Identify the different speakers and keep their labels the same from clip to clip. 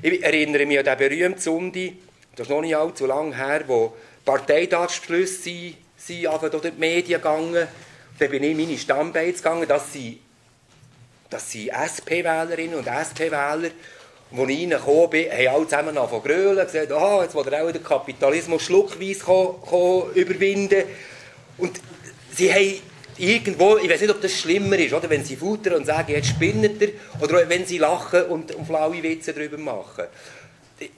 Speaker 1: Ich erinnere mich an den berühmten Sundi, das ist noch nicht allzu lange her, wo Parteitagsbeschlüsse sind, sind durch die Medien gegangen. Dann bin ich in meine Stammbeiz gegangen, das sind, das sind SP-Wählerinnen und SP-Wähler. Als ich reingekommen bin, haben alle zusammen angefangen zu grölen, gesagt, aha, jetzt will er auch den Kapitalismus schluckweise überwinden. Und sie haben irgendwo, ich weiß nicht, ob das schlimmer ist, oder, wenn sie futtern und sagen, jetzt spinnet er, oder wenn sie lachen und, und flaue Witze darüber machen.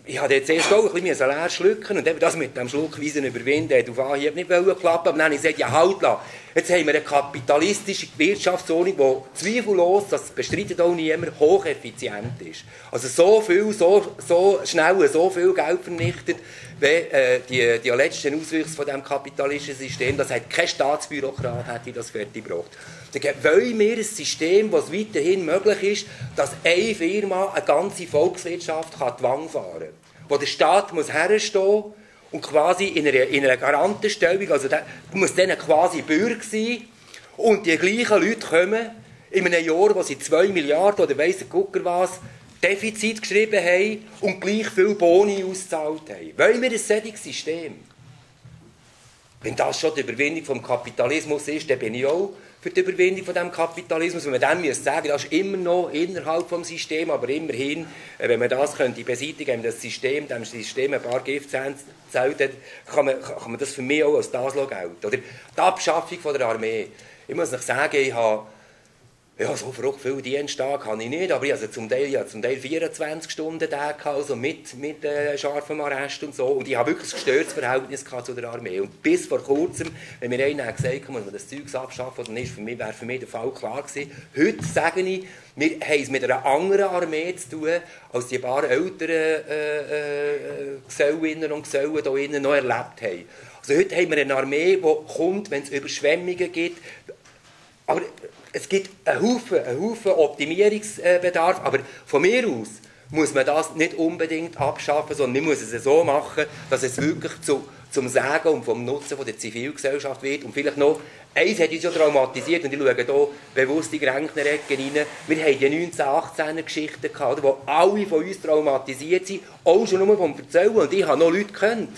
Speaker 1: Ich hatte jetzt erst auch ein bisschen leer schlucken und eben das mit dem Schluckweisen überwinden. Hat auf Anhieb nicht klappen aber dann habe ich gesagt, ja halt la, jetzt haben wir eine kapitalistische Wirtschaftsordnung, die zweifellos, das bestreitet auch niemand, hocheffizient ist. Also so viel, so, so schnell, so viel Geld vernichtet, wie äh, die, die letzten Auswüchse von diesem kapitalistischen System, das hat kein Staatsbürokrat hätte das fertig gebracht. Dann wollen wir ein System, das weiterhin möglich ist, dass eine Firma eine ganze Volkswirtschaft kann die Wang fahren kann. Wo der Staat muss herstehen und quasi in einer, in einer Garantenstellung, also der muss dann quasi Bürger sein und die gleichen Leute kommen in einem Jahr, wo sie 2 Milliarden oder weiss der Gucker was, Defizit geschrieben haben und gleich viel Boni ausgezahlt haben. Wollen wir ein solches System? Wenn das schon die Überwindung vom Kapitalismus ist, dann bin ich auch für die Überwindung von dem Kapitalismus. Wenn man muss sagen, das ist immer noch innerhalb des Systems, aber immerhin, äh, wenn man das könnte beseitigen, wenn das System, dem System ein paar Giftzellen zählt, kann man, kann man das für mich auch als das schauen. Oder die Abschaffung von der Armee. Ich muss nicht sagen, ich habe ja, so verrückt viel Dienstag habe ich nicht, aber ich hatte zum Teil, ja, zum Teil 24 Stunden Tage, also mit, mit äh, scharfem Arrest und so. Und ich habe wirklich ein gestörtes Verhältnis zu der Armee. Und bis vor kurzem, wenn mir einer gesagt hat, muss man das Zeug abschaffen oder nicht, für mich wäre für mich der Fall klar gewesen. Heute sage ich, wir haben es mit einer anderen Armee zu tun, als die paar älteren äh, äh, Gesellinnen und Gesellen hier innen noch erlebt haben. Also heute haben wir eine Armee, die kommt, wenn es Überschwemmungen gibt. Aber es gibt einen Haufen, einen Haufen Optimierungsbedarf, aber von mir aus muss man das nicht unbedingt abschaffen, sondern man muss es so machen, dass es wirklich zu, zum Sagen und vom Nutzen von der Zivilgesellschaft wird. Und vielleicht noch, eins hat uns ja traumatisiert, und ich schaue hier bewusst in die Gränknerecke rein, wir haben die 1918er Geschichten gehabt, wo alle von uns traumatisiert sind, auch schon nur vom Erzählen, und ich habe noch Leute gekannt,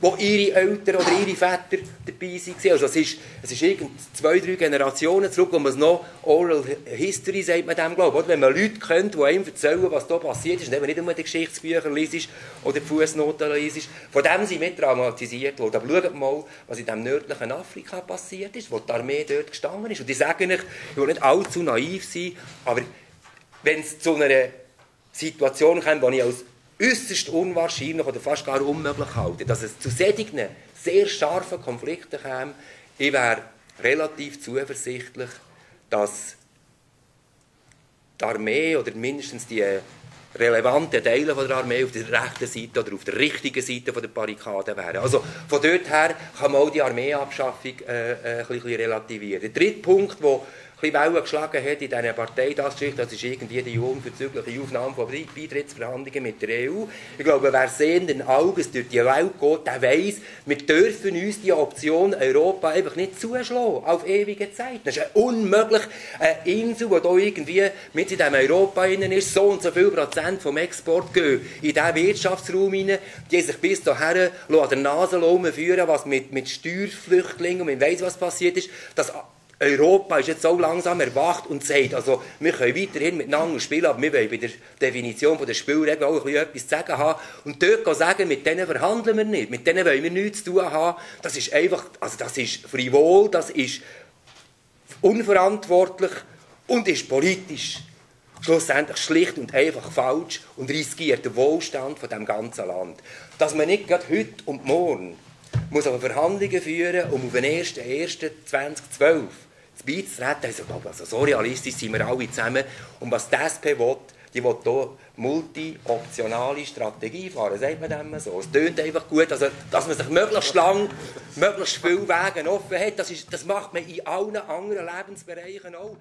Speaker 1: wo ihre Eltern oder ihre Väter dabei waren. Also es ist, es ist irgend zwei, drei Generationen zurück, wo man es noch Oral History sagt man dem, glaube. Wenn man Leute kennt, die einem erzählen, was da passiert ist, und wenn man nicht nur die Geschichtsbücher liest oder die Fußnoten liest, von dem sind wir traumatisiert worden. Aber schaut mal, was in dem nördlichen Afrika passiert ist, wo die Armee dort gestanden ist. Und ich sage nicht, ich will nicht allzu naiv sein, aber wenn es zu einer Situation kommt, wo ich als äußerst unwahrscheinlich oder fast gar unmöglich halte, dass es zu solchen sehr scharfen Konflikten käme. Ich wäre relativ zuversichtlich, dass die Armee oder mindestens die relevanten Teile der Armee auf der rechten Seite oder auf der richtigen Seite der Barrikaden wären. Also von dort her kann man auch die Armeeabschaffung äh, äh, ein relativieren. Der dritte Punkt, der bisschen Wellen geschlagen hat in dieser Partei, das ist irgendwie die unverzügliche Aufnahme von Beitrittsverhandlungen mit der EU. Ich glaube, wer sehenden Auges durch die Welt geht, der weiss, wir dürfen uns die Option Europa einfach nicht zuschlagen, auf ewige Zeit. Das ist unmöglich, eine Insel, die hier irgendwie mit in diesem Europa innen ist, so und so viel Prozent vom Export gehen in diesen Wirtschaftsraum hinein, die sich bis dahin an der Nase führen, was mit, mit Steuerflüchtlingen und man weiss, was passiert ist, dass Europa ist jetzt so langsam erwacht und sagt, also, wir können weiterhin miteinander spielen, aber wir wollen bei der Definition der Spielregeln auch etwas zu sagen haben. Und dort sagen, mit denen verhandeln wir nicht, mit denen wollen wir nichts zu tun haben. Das ist einfach, also das ist frivol, das ist unverantwortlich und ist politisch schlussendlich schlicht und einfach falsch und riskiert den Wohlstand von dem ganzen Land. Dass man nicht gerade heute und morgen muss aber Verhandlungen führen, um auf den 1.1.2012 beizutreten. Also, also so realistisch sind wir alle zusammen. Und was die SP will, die will hier multi-optionale Strategie fahren, sagt man dem so. Es tönt einfach gut, also, dass man sich möglichst lang, möglichst viele Wege offen hat. Das, ist, das macht man in allen anderen Lebensbereichen auch.